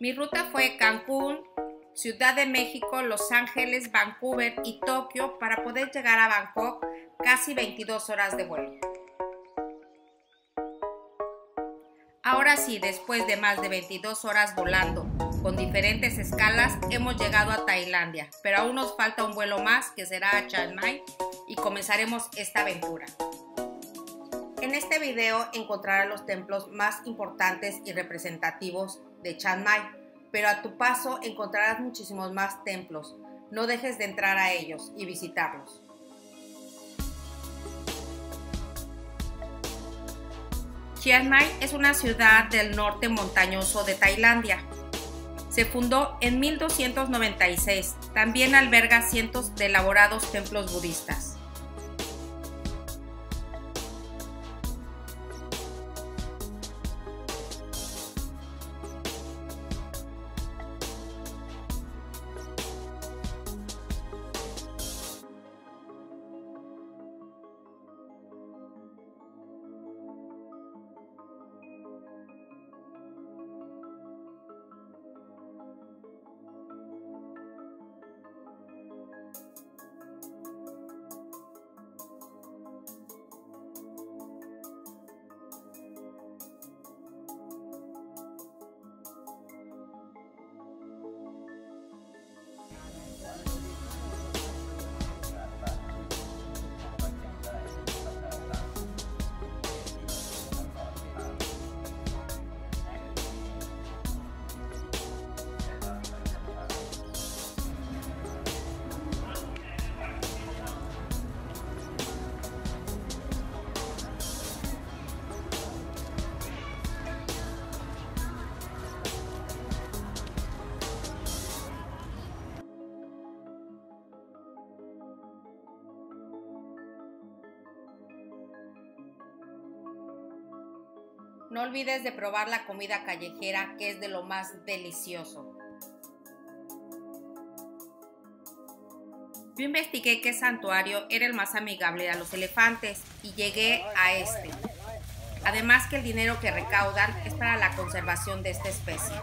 Mi ruta fue Cancún, Ciudad de México, Los Ángeles, Vancouver y Tokio para poder llegar a Bangkok casi 22 horas de vuelo. Ahora sí, después de más de 22 horas volando con diferentes escalas, hemos llegado a Tailandia, pero aún nos falta un vuelo más que será a Chiang Mai y comenzaremos esta aventura. En este video encontrarás los templos más importantes y representativos de Chiang Mai, pero a tu paso encontrarás muchísimos más templos. No dejes de entrar a ellos y visitarlos. Chiang Mai es una ciudad del norte montañoso de Tailandia. Se fundó en 1296. También alberga cientos de elaborados templos budistas. No olvides de probar la comida callejera que es de lo más delicioso. Yo investigué qué santuario era el más amigable a los elefantes y llegué a este. Además que el dinero que recaudan es para la conservación de esta especie.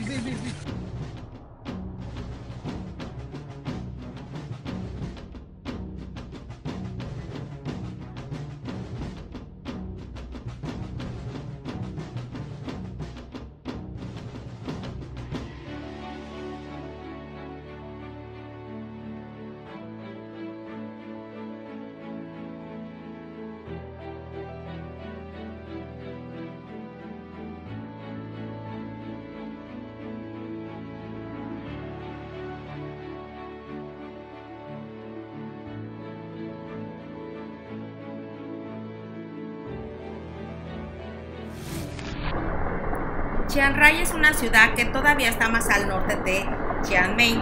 izle izle izle. Chiang Rai es una ciudad que todavía está más al norte de Chiang Mai.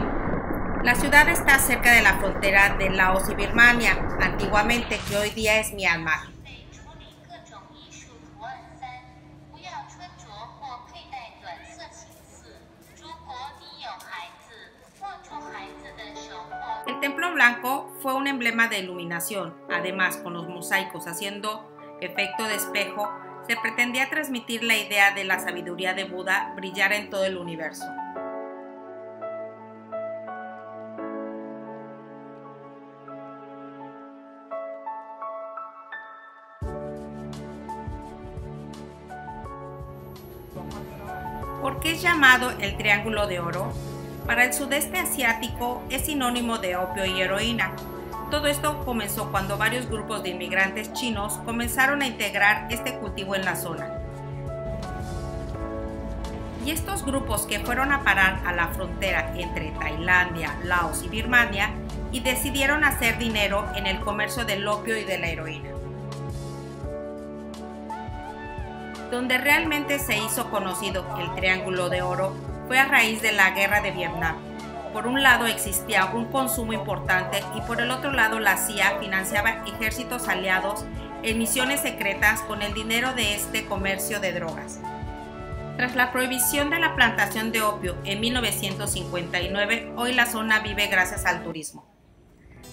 La ciudad está cerca de la frontera de Laos y Birmania, antiguamente que hoy día es Myanmar. El templo blanco fue un emblema de iluminación, además con los mosaicos haciendo efecto de espejo se pretendía transmitir la idea de la sabiduría de Buda brillar en todo el universo. ¿Por qué es llamado el Triángulo de Oro? Para el sudeste asiático es sinónimo de opio y heroína. Todo esto comenzó cuando varios grupos de inmigrantes chinos comenzaron a integrar este cultivo en la zona. Y estos grupos que fueron a parar a la frontera entre Tailandia, Laos y Birmania y decidieron hacer dinero en el comercio del opio y de la heroína. Donde realmente se hizo conocido el Triángulo de Oro fue a raíz de la Guerra de Vietnam. Por un lado existía un consumo importante y por el otro lado la CIA financiaba ejércitos aliados en misiones secretas con el dinero de este comercio de drogas. Tras la prohibición de la plantación de opio en 1959, hoy la zona vive gracias al turismo.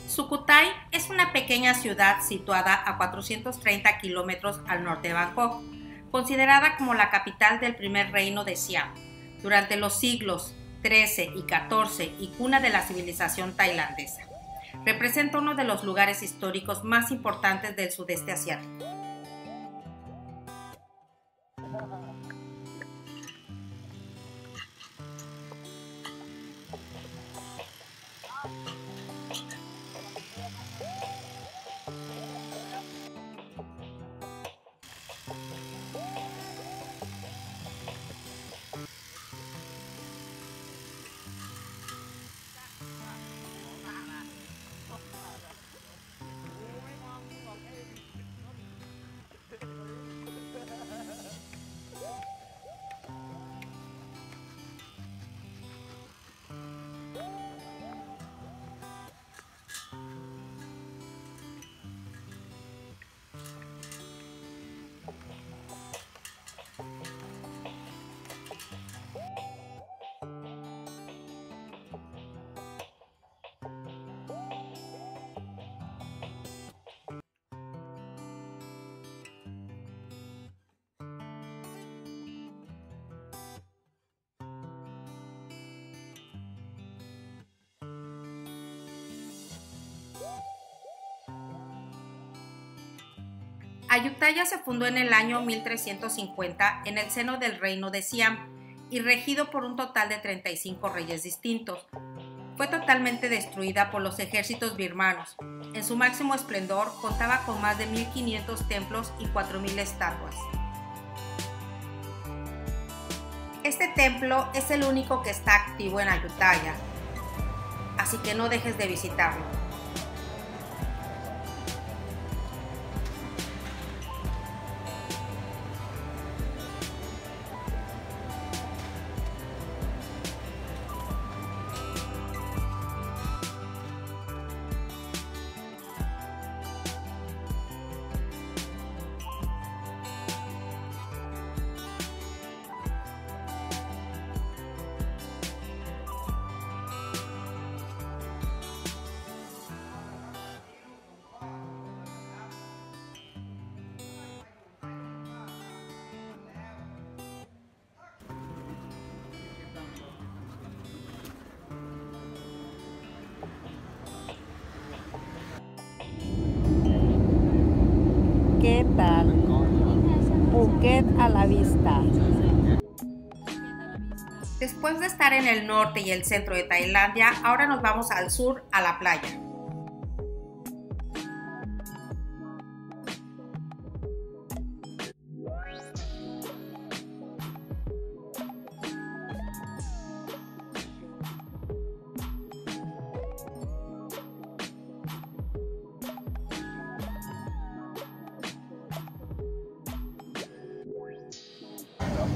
Sukhothai es una pequeña ciudad situada a 430 kilómetros al norte de Bangkok, considerada como la capital del primer reino de Siam durante los siglos XIII y XIV y cuna de la civilización tailandesa. Representa uno de los lugares históricos más importantes del sudeste asiático. Ayutthaya se fundó en el año 1350 en el seno del reino de Siam y regido por un total de 35 reyes distintos. Fue totalmente destruida por los ejércitos birmanos. En su máximo esplendor contaba con más de 1500 templos y 4000 estatuas. Este templo es el único que está activo en Ayutthaya, así que no dejes de visitarlo. A la vista. Después de estar en el norte y el centro de Tailandia, ahora nos vamos al sur a la playa.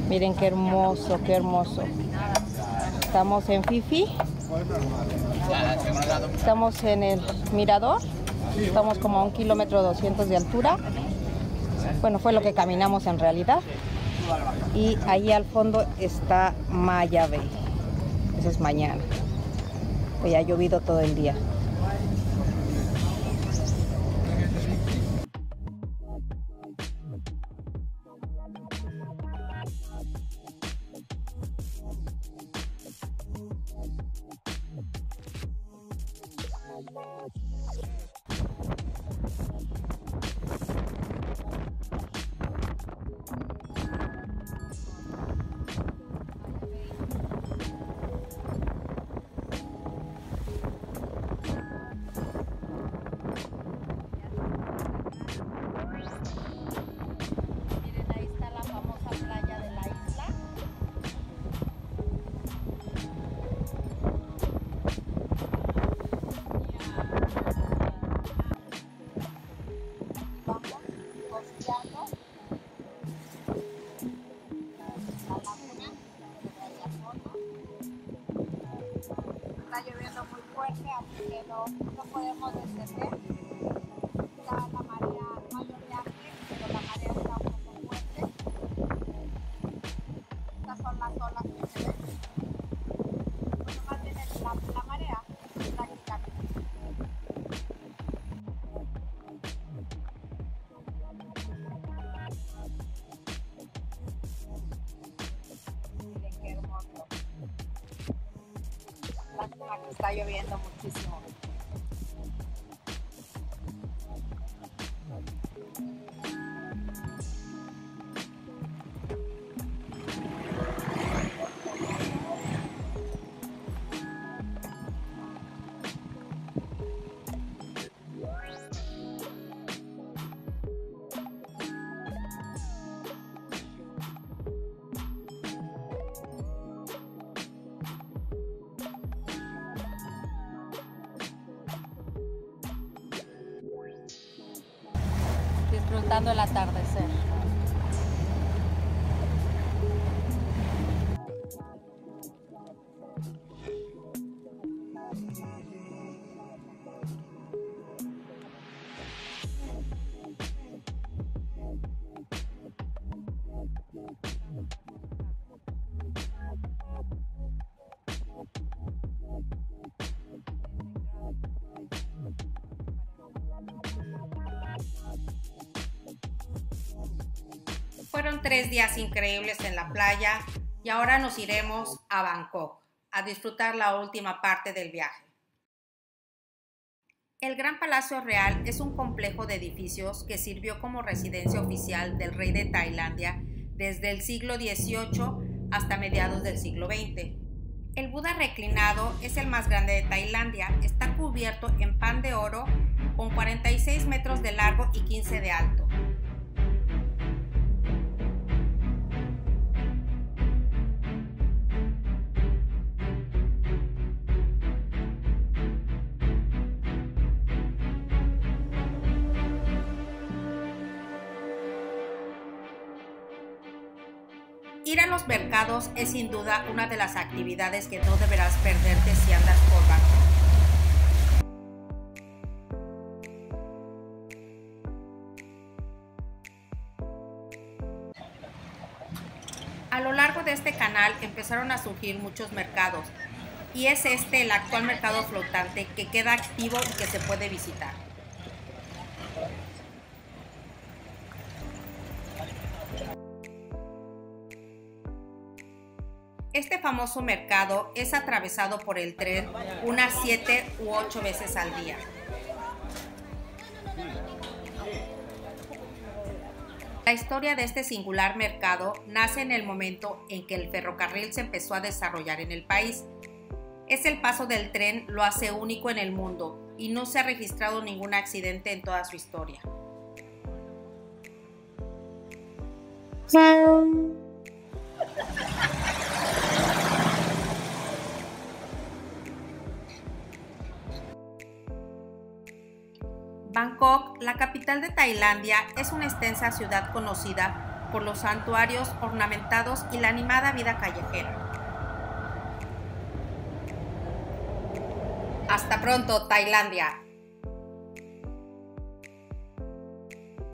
Miren qué hermoso, qué hermoso. Estamos en Fifi. Estamos en el mirador. Estamos como a un kilómetro 200 de altura. Bueno, fue lo que caminamos en realidad. Y ahí al fondo está Maya Bay. Eso es mañana. Pues ha llovido todo el día. Disfrutando el atardecer. Fueron tres días increíbles en la playa y ahora nos iremos a Bangkok a disfrutar la última parte del viaje. El Gran Palacio Real es un complejo de edificios que sirvió como residencia oficial del rey de Tailandia desde el siglo XVIII hasta mediados del siglo XX. El Buda reclinado es el más grande de Tailandia, está cubierto en pan de oro con 46 metros de largo y 15 de alto. Los mercados es sin duda una de las actividades que no deberás perderte si andas por Bangkok. A lo largo de este canal empezaron a surgir muchos mercados y es este el actual mercado flotante que queda activo y que se puede visitar. Famoso mercado es atravesado por el tren unas 7 u 8 veces al día. La historia de este singular mercado nace en el momento en que el ferrocarril se empezó a desarrollar en el país. Es el paso del tren lo hace único en el mundo y no se ha registrado ningún accidente en toda su historia. Bangkok, la capital de Tailandia, es una extensa ciudad conocida por los santuarios ornamentados y la animada vida callejera. Hasta pronto, Tailandia.